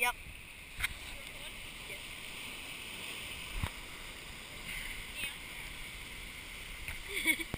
Yep. Yeah.